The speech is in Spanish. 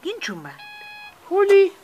¿Quién chumba? Juli.